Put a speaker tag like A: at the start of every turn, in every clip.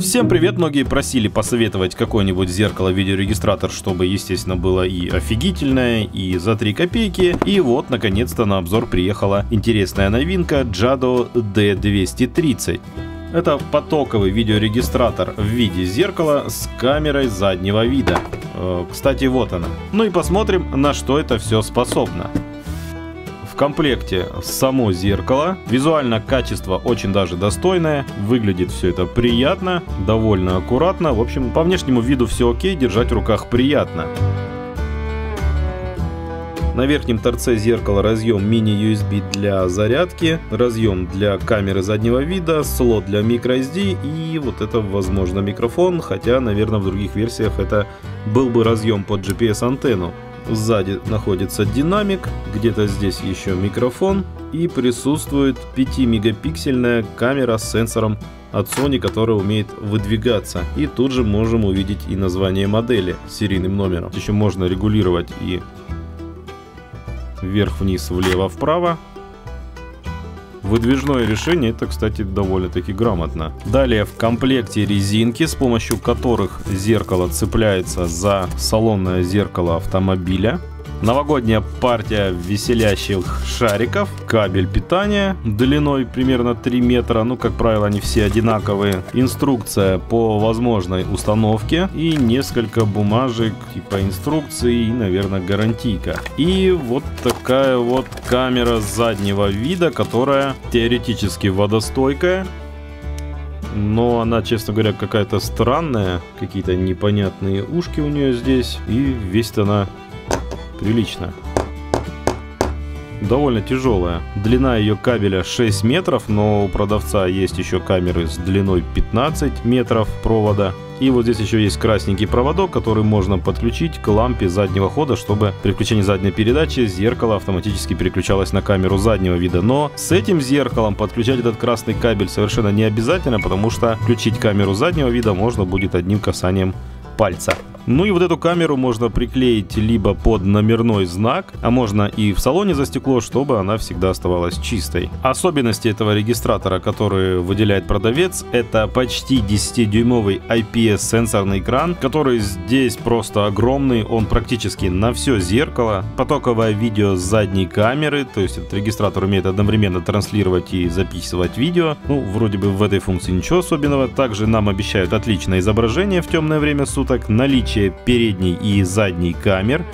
A: Всем привет, многие просили посоветовать какое-нибудь зеркало-видеорегистратор, чтобы, естественно, было и офигительное, и за 3 копейки. И вот, наконец-то, на обзор приехала интересная новинка Jado D230. Это потоковый видеорегистратор в виде зеркала с камерой заднего вида. Э, кстати, вот она. Ну и посмотрим, на что это все способно комплекте само зеркало. Визуально качество очень даже достойное. Выглядит все это приятно, довольно аккуратно. В общем, по внешнему виду все окей, держать в руках приятно. На верхнем торце зеркала разъем мини-USB для зарядки, разъем для камеры заднего вида, слот для microSD и вот это, возможно, микрофон, хотя, наверное, в других версиях это был бы разъем под GPS-антенну. Сзади находится динамик, где-то здесь еще микрофон и присутствует 5-мегапиксельная камера с сенсором от Sony, которая умеет выдвигаться. И тут же можем увидеть и название модели с серийным номером. Еще можно регулировать и вверх-вниз, влево-вправо. Выдвижное решение, это, кстати, довольно-таки грамотно. Далее в комплекте резинки, с помощью которых зеркало цепляется за салонное зеркало автомобиля. Новогодняя партия веселящих шариков, кабель питания длиной примерно 3 метра, ну как правило они все одинаковые, инструкция по возможной установке и несколько бумажек типа инструкции и наверное гарантийка. И вот такая вот камера заднего вида, которая теоретически водостойкая, но она, честно говоря, какая-то странная, какие-то непонятные ушки у нее здесь, и весит она прилично. Довольно тяжелая. Длина ее кабеля 6 метров, но у продавца есть еще камеры с длиной 15 метров провода. И вот здесь еще есть красненький проводок, который можно подключить к лампе заднего хода, чтобы при включении задней передачи зеркало автоматически переключалось на камеру заднего вида. Но с этим зеркалом подключать этот красный кабель совершенно не обязательно, потому что включить камеру заднего вида можно будет одним касанием пальца. Ну и вот эту камеру можно приклеить либо под номерной знак, а можно и в салоне за стекло, чтобы она всегда оставалась чистой. Особенности этого регистратора, который выделяет продавец, это почти 10-дюймовый IPS сенсорный экран, который здесь просто огромный, он практически на все зеркало, потоковое видео с задней камеры, то есть этот регистратор умеет одновременно транслировать и записывать видео. Ну, вроде бы в этой функции ничего особенного. Также нам обещают отличное изображение в темное время суток, наличие наличие передней и задней камер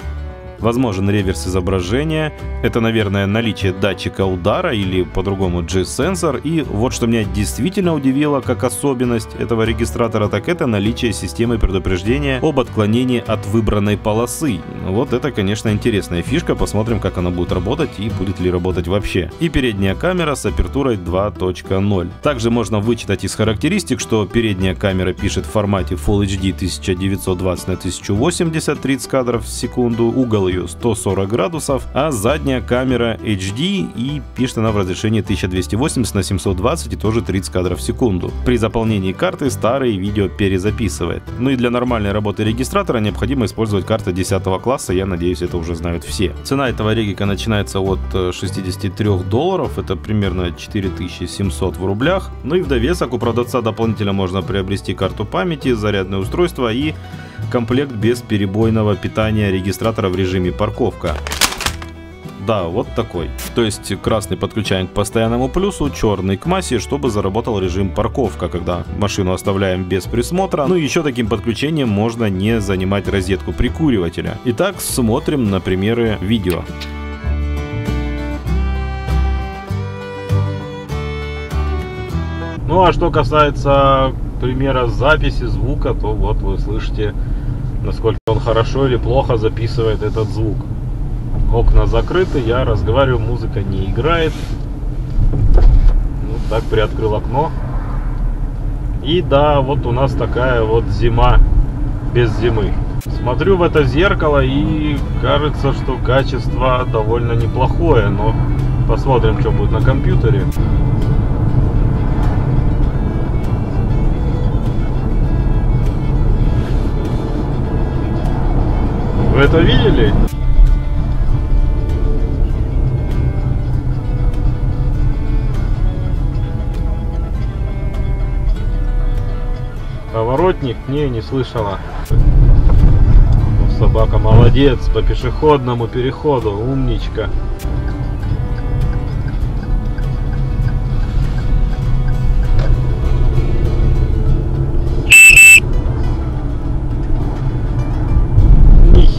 A: Возможен реверс изображения. Это, наверное, наличие датчика удара или по-другому G-сенсор. И вот что меня действительно удивило как особенность этого регистратора, так это наличие системы предупреждения об отклонении от выбранной полосы. Вот это, конечно, интересная фишка. Посмотрим, как она будет работать и будет ли работать вообще. И передняя камера с апертурой 2.0. Также можно вычитать из характеристик, что передняя камера пишет в формате Full HD 1920 на 1080 30 кадров в секунду. Угол угол ее 140 градусов, а задняя камера HD и пишет она в разрешении 1280 на 720 и тоже 30 кадров в секунду. При заполнении карты старые видео перезаписывает. Ну и для нормальной работы регистратора необходимо использовать карты 10 класса, я надеюсь это уже знают все. Цена этого регика начинается от 63 э, долларов, это примерно 4700 в рублях. Ну и в довесок у продавца дополнительно можно приобрести карту памяти, зарядное устройство и комплект без перебойного питания регистратора в режиме парковка. Да, вот такой. То есть красный подключаем к постоянному плюсу, черный к массе, чтобы заработал режим парковка, когда машину оставляем без присмотра. Ну и еще таким подключением можно не занимать розетку прикуривателя. Итак, смотрим на примеры видео. Ну а что касается примера записи звука, то вот вы слышите, насколько он хорошо или плохо записывает этот звук. Окна закрыты, я разговариваю, музыка не играет. Ну, так приоткрыл окно. И да, вот у нас такая вот зима без зимы. Смотрю в это зеркало и кажется, что качество довольно неплохое, но посмотрим, что будет на компьютере. что видели. Поворотник не, не слышала. Собака молодец по пешеходному переходу, умничка.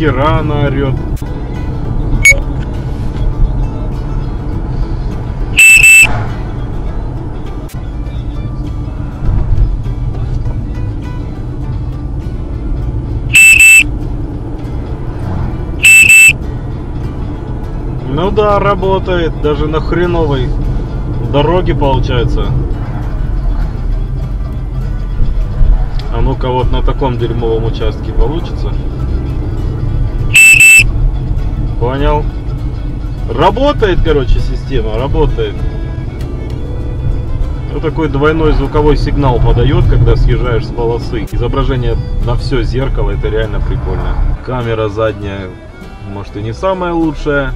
A: Нихера она орет. Ну да, работает, даже на хреновой дороге получается. А ну-ка вот на таком дерьмовом участке получится. Понял. Работает, короче, система, работает. Вот такой двойной звуковой сигнал подает, когда съезжаешь с полосы. Изображение на все зеркало, это реально прикольно. Камера задняя, может и не самая лучшая.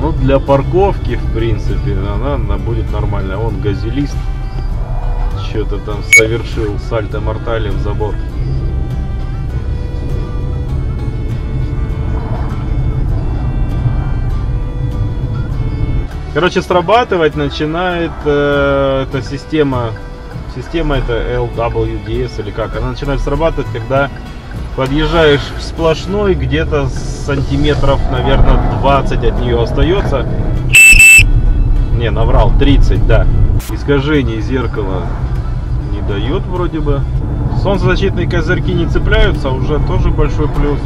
A: Ну, для парковки, в принципе, она, она будет нормально. Он газелист что-то там совершил сальто-мортали в забор. Короче, срабатывать начинает э, эта система, система это LWDS или как, она начинает срабатывать, когда подъезжаешь в сплошной, где-то сантиметров, наверное, 20 от нее остается. Не, наврал, 30, да. Искажение зеркала не дает вроде бы. Солнцезащитные козырьки не цепляются, уже тоже большой плюс.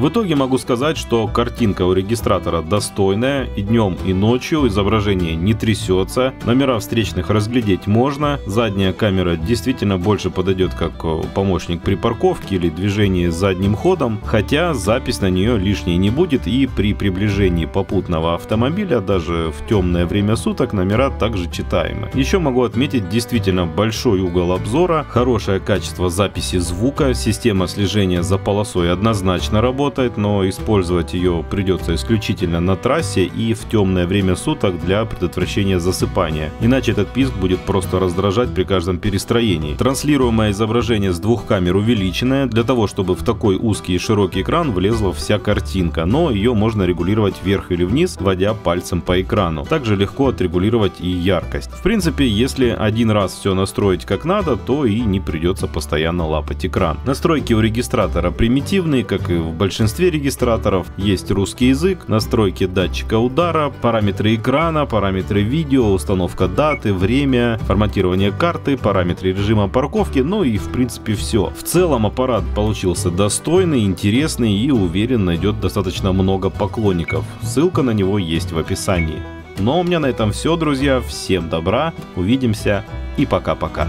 A: В итоге могу сказать, что картинка у регистратора достойная, и днем, и ночью изображение не трясется, номера встречных разглядеть можно, задняя камера действительно больше подойдет как э, помощник при парковке или движении задним ходом, хотя запись на нее лишней не будет. И при приближении попутного автомобиля даже в темное время суток номера также читаемы. Еще могу отметить действительно большой угол обзора, хорошее качество записи звука, система слежения за полосой однозначно работает, работает, но использовать ее придется исключительно на трассе и в темное время суток для предотвращения засыпания. Иначе этот писк будет просто раздражать при каждом перестроении. Транслируемое изображение с двух камер увеличенное для того, чтобы в такой узкий и широкий экран влезла вся картинка, но ее можно регулировать вверх или вниз, вводя пальцем по экрану. Также легко отрегулировать и яркость. В принципе, если один раз все настроить как надо, то и не придется постоянно лапать экран. Настройки у регистратора примитивные, как и в большинстве большинстве регистраторов есть русский язык, настройки датчика удара, параметры экрана, параметры видео, установка даты, время, форматирование карты, параметры режима парковки, ну и в принципе все. В целом аппарат получился достойный, интересный и уверен найдет достаточно много поклонников. Ссылка на него есть в описании. Но у меня на этом все, друзья. Всем добра, увидимся и пока-пока.